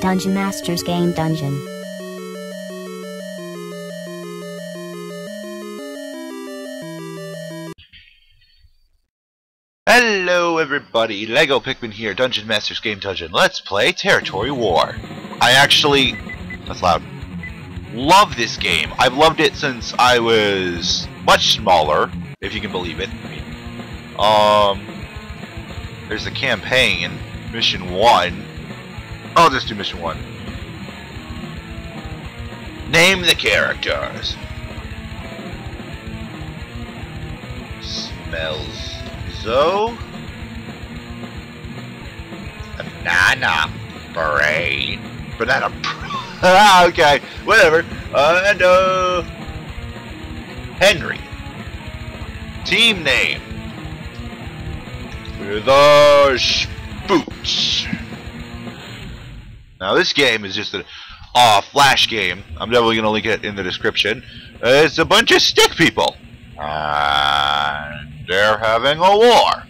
Dungeon Masters Game Dungeon. Hello everybody, Lego Pikmin here, Dungeon Masters Game Dungeon. Let's play Territory War. I actually, that's loud, love this game. I've loved it since I was much smaller, if you can believe it. Um, there's a campaign, in mission 1. I'll just do mission 1. Name the characters. Smells so. Banana brain. Banana ah, okay. Whatever. Uh, and uh Henry. Team name. The Spoots now this game is just a uh, flash game I'm definitely gonna link it in the description it's a bunch of stick people and they're having a war.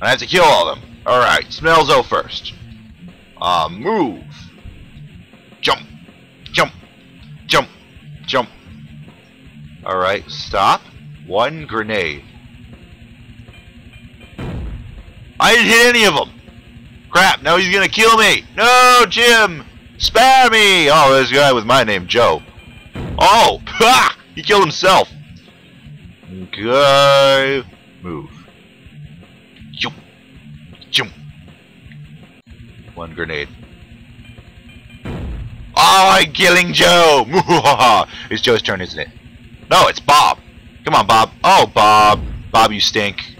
I have to kill all of them. Alright, Smelzo first. Uh, move. Jump. Jump. Jump. Jump. Alright, stop. One grenade. I didn't hit any of them. Crap, now he's gonna kill me. No, Jim! Spare me! Oh, there's a guy with my name, Joe. Oh! Ha! He killed himself. Go. Move. Jump. Jump. One grenade. Oh, I'm killing Joe! it's Joe's turn, isn't it? No, it's Bob. Come on, Bob. Oh, Bob. Bob, you stink.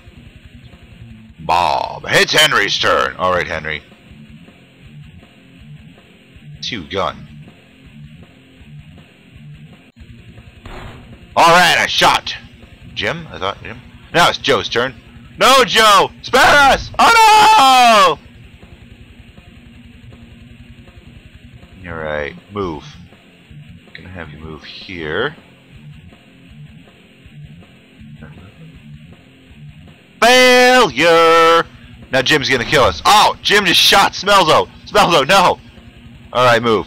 Bob. It's Henry's turn. Alright, Henry. Two gun. Alright, I shot. Jim? I thought Jim. Now it's Joe's turn. No, Joe! Spare us! Oh no! Alright, move. Gonna have you move here. Failure! Now Jim's gonna kill us. Oh! Jim just shot Smelzo! Smelzo, no! Alright, move.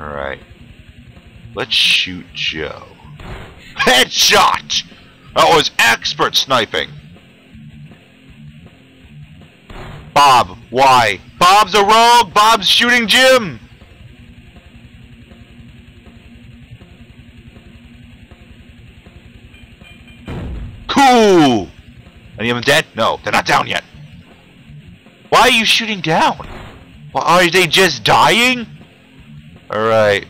Alright. Let's shoot Joe. Headshot! That was expert sniping. Bob, why? Bob's a rogue! Bob's shooting Jim! Cool! Any of them dead? No, they're not down yet. Why are you shooting down? Well, are they just dying? Alright.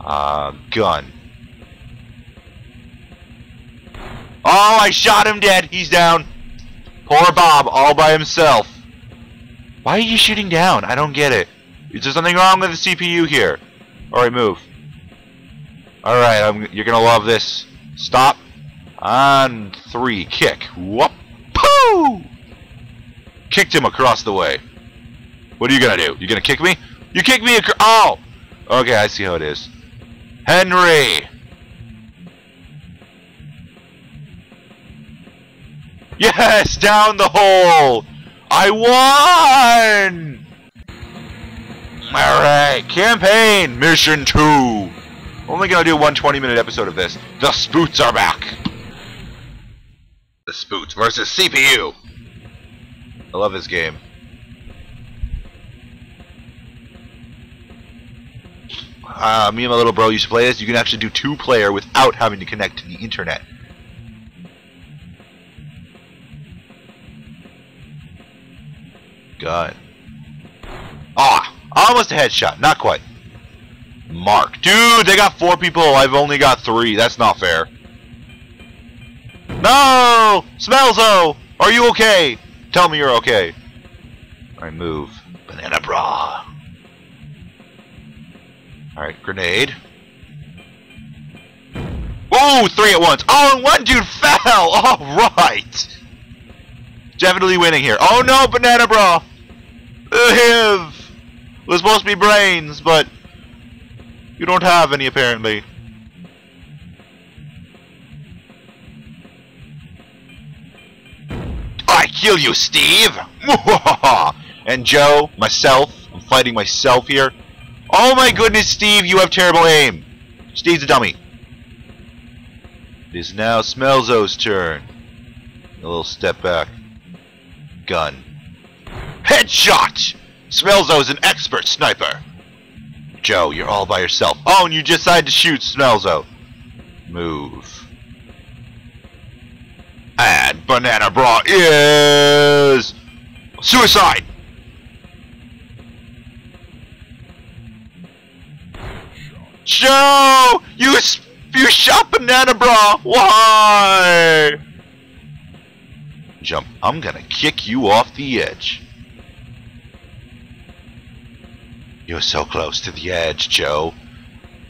Uh, gun. Oh, I shot him dead. He's down. Poor Bob, all by himself. Why are you shooting down? I don't get it. Is there something wrong with the CPU here? Alright, move. Alright, you're gonna love this. Stop. On three. Kick. Whoop. Poo! Kicked him across the way. What are you gonna do? You gonna kick me? You kick me across. Oh! Okay, I see how it is. Henry! Yes! Down the hole! I won! Alright, campaign mission 2. Only gonna do one 20 minute episode of this. The Spoots are back! The Spoots versus CPU! I love this game. uh, me and my little bro used to play this, you can actually do two player without having to connect to the internet. God. Ah! Almost a headshot. Not quite. Mark. Dude, they got four people. I've only got three. That's not fair. No! Smelzo! Are you okay? Tell me you're okay. I move. Banana bra. Alright, grenade. Oh, three at once. Oh, and one dude fell. Alright. Definitely winning here. Oh no, banana bra. Hiv. It was supposed to be brains, but you don't have any apparently. Kill you, Steve! and Joe, myself, I'm fighting myself here. Oh my goodness, Steve, you have terrible aim. Steve's a dummy. It is now Smelzo's turn. A little step back. Gun. Headshot! Smelzo's an expert sniper. Joe, you're all by yourself. Oh, and you decide to shoot Smelzo. Move. Banana Bra is... Suicide! Joe! You, you shot Banana Bra! Why? Jump. I'm gonna kick you off the edge. You're so close to the edge, Joe.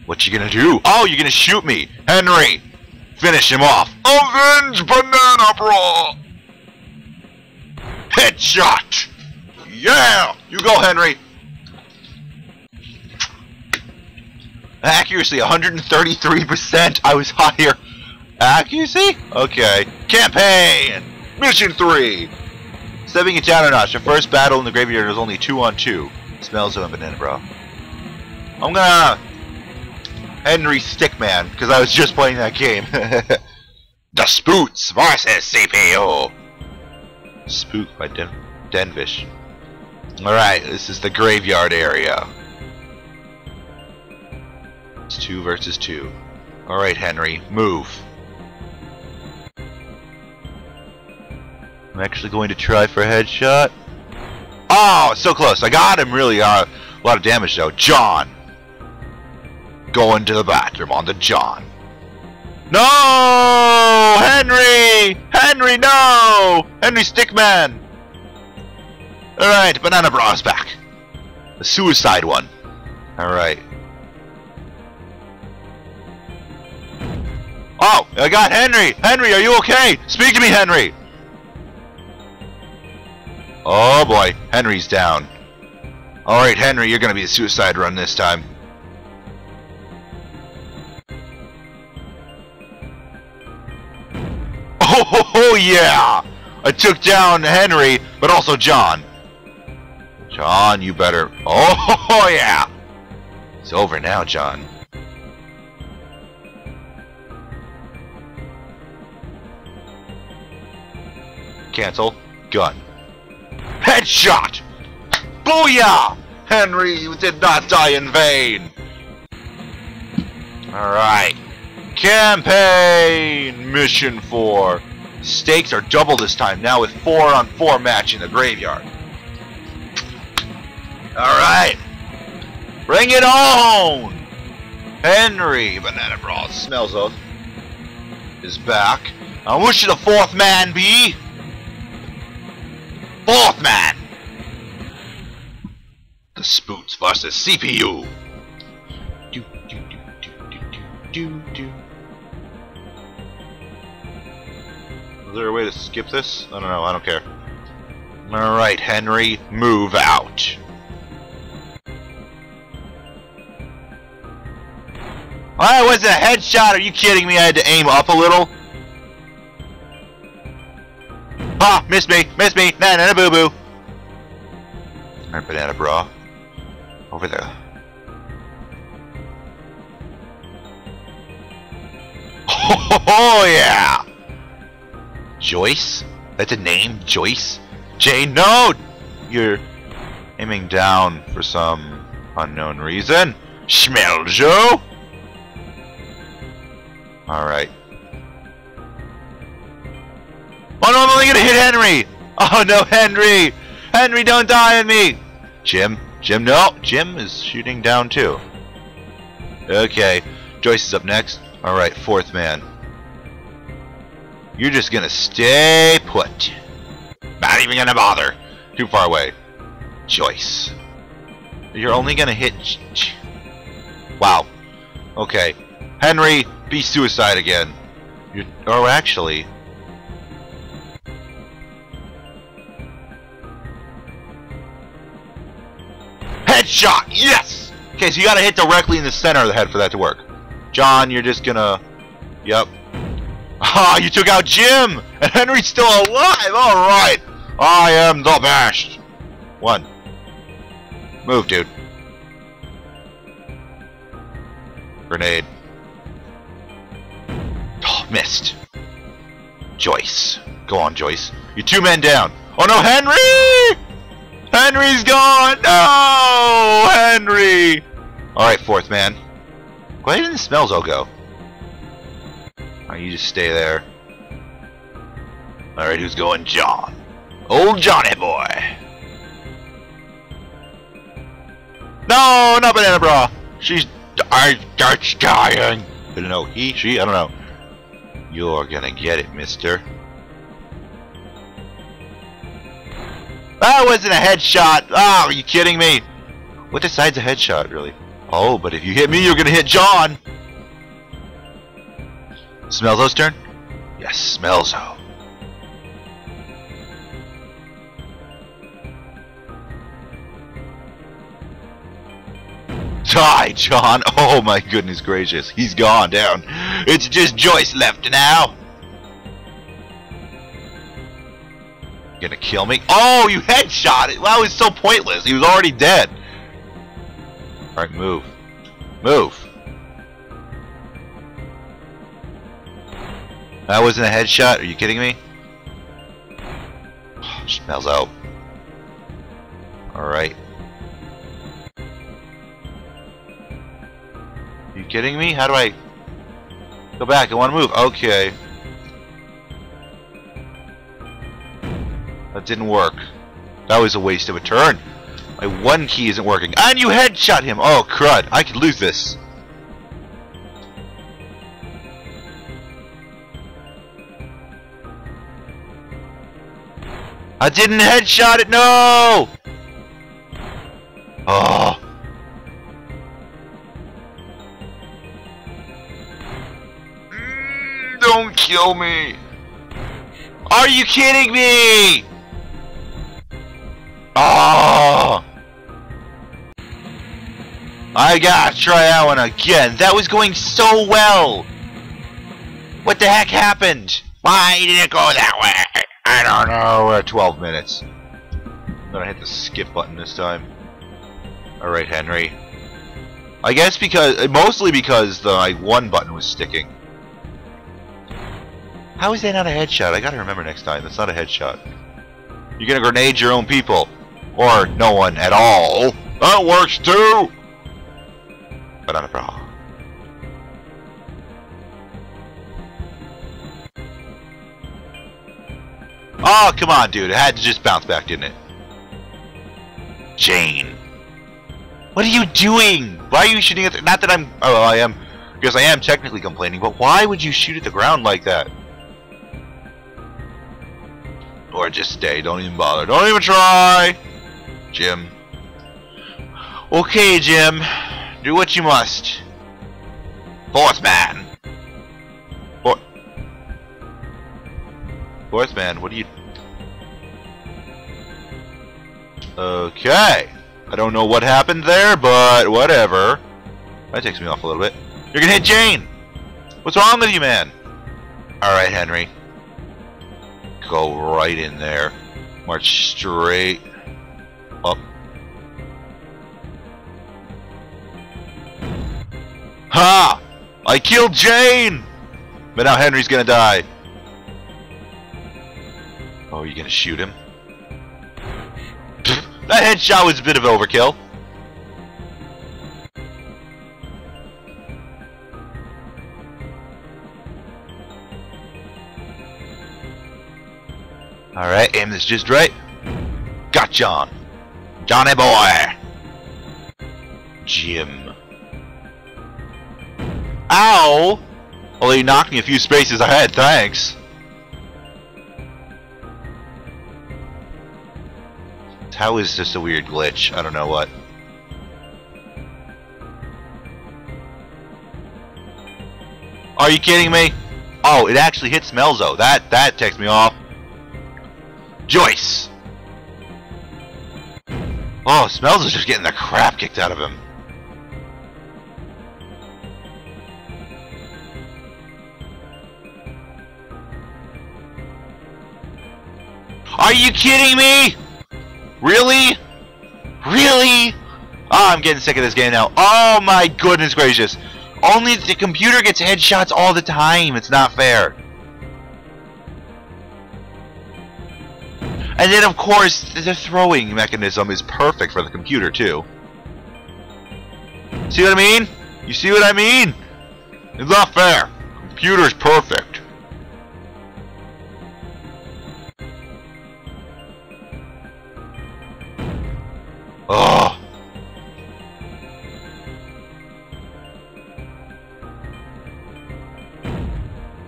What you gonna do? Oh, you're gonna shoot me! Henry! Finish him off! Avenge Banana Bra! Headshot! Yeah! You go, Henry! Accuracy, 133%. I was higher. Accuracy? Okay. Campaign! Mission 3! Stepping it down a notch. The first battle in the graveyard was only 2 on 2. Smells of a banana, bro. I'm gonna... Henry Stickman, because I was just playing that game. the Spoots versus CPU! Spook by Den Denvish. Alright, this is the graveyard area. It's two versus two. Alright, Henry, move. I'm actually going to try for a headshot. Oh, so close. I got him really uh, a lot of damage though. John. Going to the bathroom on the John. No! Henry! Henry, no! Henry Stickman! Alright, Banana Bra's back. The suicide one. Alright. Oh, I got Henry! Henry, are you okay? Speak to me, Henry! Oh boy, Henry's down. Alright, Henry, you're gonna be a suicide run this time. Oh, yeah! I took down Henry, but also John. John, you better... Oh, yeah! It's over now, John. Cancel. Gun. Headshot! Booyah! Henry, you did not die in vain! Alright. Campaign Mission 4. Stakes are double this time, now with 4 on 4 match in the graveyard. Alright. Bring it on! Henry, Banana Brawl smells of, is back. I wish you the fourth man be. Fourth man! The Spoots versus CPU. Do, do, do, do, do, do, do. There a way to skip this? I don't know, I don't care. Alright, Henry, move out. Why was a headshot? Are you kidding me? I had to aim up a little. Ah, miss me, miss me, na na boo boo. Alright, banana bra. Over there. Oh, yeah! Joyce? That's a name? Joyce? Jane, no! You're aiming down for some unknown reason. Schmeljo? Alright. Oh no, I'm only gonna hit Henry! Oh no, Henry! Henry, don't die on me! Jim? Jim, no! Jim is shooting down too. Okay, Joyce is up next. Alright, fourth man. You're just gonna stay put. Not even gonna bother. Too far away. Joyce. You're only gonna hit... Wow. Okay. Henry, be suicide again. You're, oh, actually... Headshot! Yes! Okay, so you gotta hit directly in the center of the head for that to work. John, you're just gonna... Yep. Ah, you took out Jim! And Henry's still alive! Alright! I am the best! One. Move, dude. Grenade. Oh, missed. Joyce. Go on, Joyce. You're two men down. Oh no, Henry! Henry's gone! No! Henry! Alright, fourth man. Go ahead and Smelzo go. You just stay there. Alright, who's going? John. Old Johnny boy. No, not Banana Bra. She's I, that's dying. I don't know. He, she, I don't know. You're gonna get it, mister. That wasn't a headshot. Oh, are you kidding me? What decides a headshot, really? Oh, but if you hit me, you're gonna hit John. Smelzo's turn? Yes, Smelzo. Die, John! Oh my goodness gracious, he's gone down. It's just Joyce left now. Gonna kill me? Oh, you headshot it! Wow, it's so pointless. He was already dead. Alright, move. Move. That wasn't a headshot? Are you kidding me? Smells out. Alright. You kidding me? How do I... Go back, I want to move. Okay. That didn't work. That was a waste of a turn. My one key isn't working. And you headshot him! Oh, crud. I could lose this. I didn't headshot it! No! Oh. Don't kill me! Are you kidding me? Oh! I gotta try that one again. That was going so well. What the heck happened? Why did it go that way? I don't know. We're at 12 minutes. I'm gonna hit the skip button this time. Alright, Henry. I guess because, uh, mostly because the like, one button was sticking. How is that not a headshot? I gotta remember next time. That's not a headshot. You're gonna grenade your own people. Or no one at all. That works too! Banana bra. Oh, come on, dude. It had to just bounce back, didn't it? Jane. What are you doing? Why are you shooting at the... Not that I'm... Oh, I am... Because I am technically complaining, but why would you shoot at the ground like that? Or just stay. Don't even bother. Don't even try! Jim. Okay, Jim. Do what you must. Fourth Fourth man, what do you... Okay. I don't know what happened there, but whatever. That takes me off a little bit. You're gonna hit Jane! What's wrong with you, man? Alright, Henry. Go right in there. March straight up. Ha! I killed Jane! But now Henry's gonna die. Oh, you gonna shoot him? that headshot was a bit of overkill. Alright, aim this just right. Got John. Johnny boy! Jim. Ow! Well, you knocked me a few spaces ahead, thanks. How is this a weird glitch? I don't know what. Are you kidding me? Oh, it actually hits Melzo. That that takes me off. Joyce! Oh, Smells is just getting the crap kicked out of him. Are you kidding me? Really? Really? Oh, I'm getting sick of this game now. Oh my goodness gracious. Only the computer gets headshots all the time. It's not fair. And then, of course, the throwing mechanism is perfect for the computer, too. See what I mean? You see what I mean? It's not fair. Computer's perfect. Oh.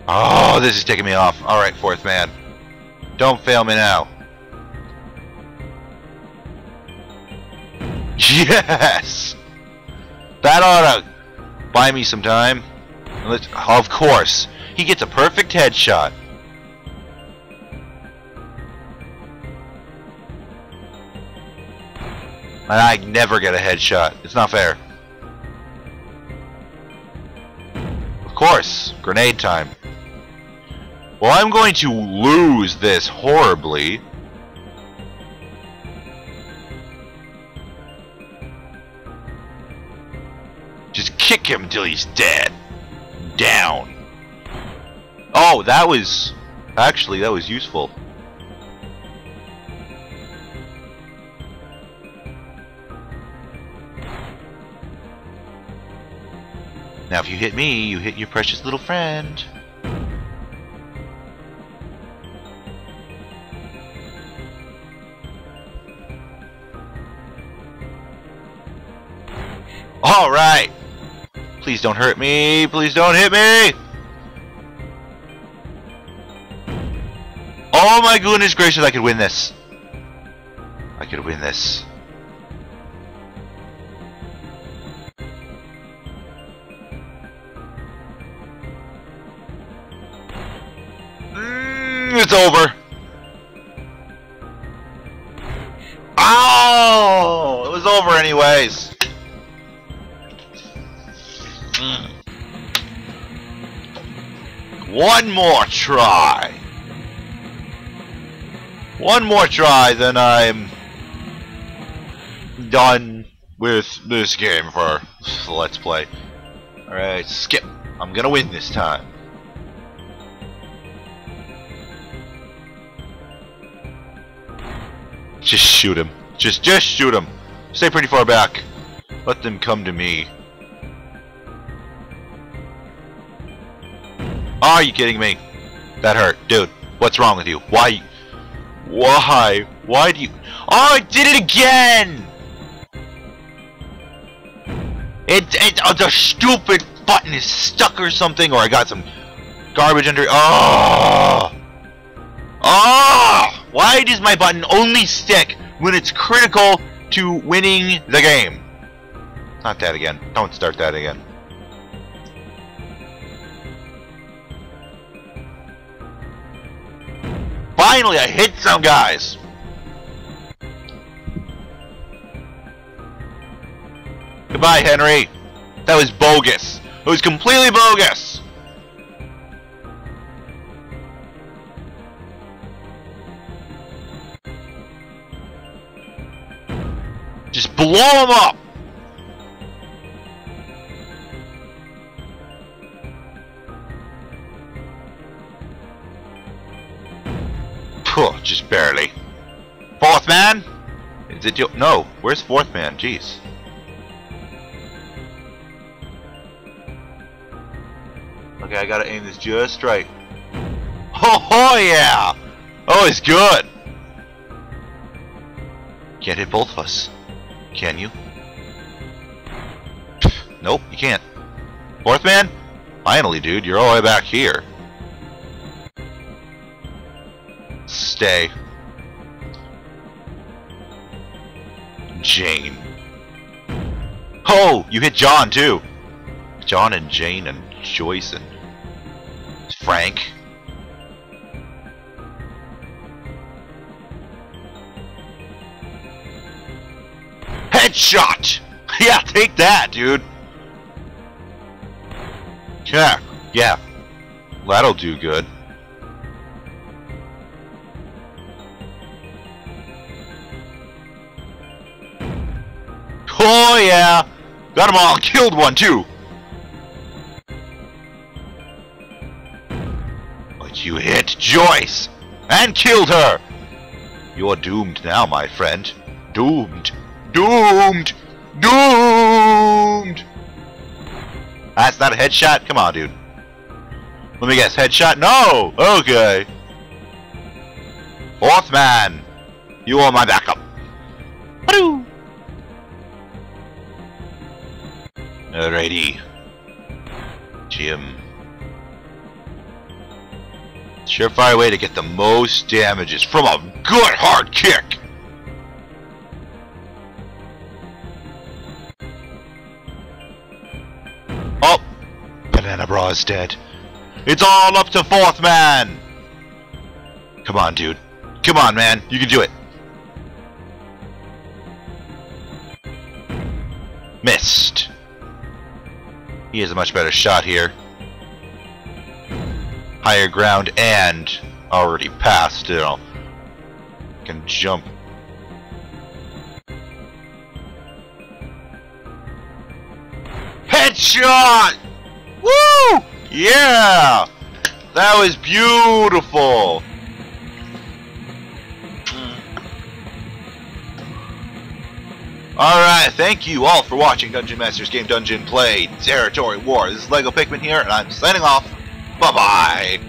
Oh, this is taking me off. Alright, fourth man. Don't fail me now. Yes! That ought to buy me some time. Let's, of course. He gets a perfect headshot. And I never get a headshot. It's not fair. Of course. Grenade time. Well, I'm going to lose this horribly. Just kick him till he's dead. Down. Oh, that was... Actually, that was useful. Now if you hit me, you hit your precious little friend. Alright! Please don't hurt me! Please don't hit me! Oh my goodness gracious, I could win this. I could win this. It's over. Oh, it was over anyways. Mm. One more try. One more try, then I'm done with this game for Let's Play. Alright, skip. I'm gonna win this time. Just shoot him. Just, just shoot him. Stay pretty far back. Let them come to me. Are you kidding me? That hurt. Dude, what's wrong with you? Why? Why? Why do you... Oh, I did it again! It, it, oh, the stupid button is stuck or something, or I got some garbage under... Oh! Oh! Why does my button only stick when it's critical to winning the game? Not that again. Don't start that again. Finally, I hit some guys! Goodbye, Henry. That was bogus. It was completely bogus. Blow him up! Phew, just barely. Fourth man? Is it your... No, where's fourth man? Jeez. Okay, I gotta aim this just right. Oh, oh yeah! Oh, it's good! Can't hit both of us. Can you? Nope, you can't. Fourth man? Finally, dude, you're all the way back here. Stay. Jane. Oh, you hit John too. John and Jane and Joyce and Frank. Headshot! Yeah, take that, dude. Yeah, yeah. That'll do good. Oh yeah! Got them all! Killed one too! But you hit Joyce! And killed her! You're doomed now, my friend. Doomed. Doomed! Doomed! That's not a headshot? Come on, dude. Let me guess, headshot? No! Okay. Fourth man! You are my backup. Alrighty. Jim. Surefire way to get the most damages from a good hard kick! Is dead. It's all up to fourth man! Come on, dude. Come on, man. You can do it. Missed. He has a much better shot here. Higher ground and already passed, you know. Can jump. Headshot! Woo! Yeah! That was beautiful! Alright, thank you all for watching Dungeon Masters Game Dungeon Play Territory War. This is Lego Pikmin here, and I'm signing off. Bye-bye!